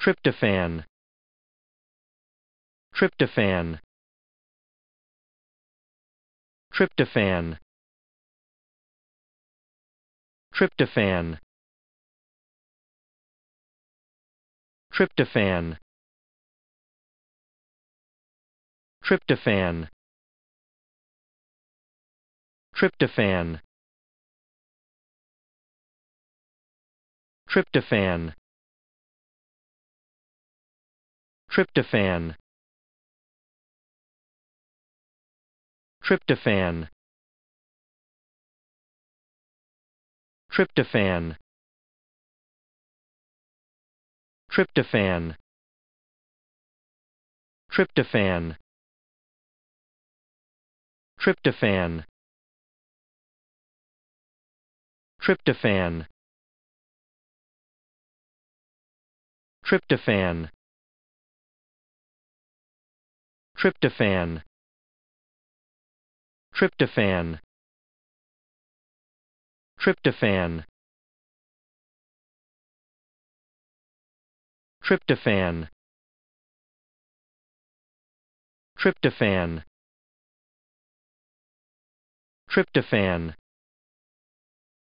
tryptophan. Tryptophan. Tryptophan. Tryptophan. Tryptophan. Tryptophan. Tryptophan. Tryptophan tryptophan. Tryptophan. Tryptophan. Tryptophan. Tryptophan. Tryptophan. Tryptophan. Tryptophan tryptophan. Tryptophan. Tryptophan. Tryptophan. Tryptophan. Tryptophan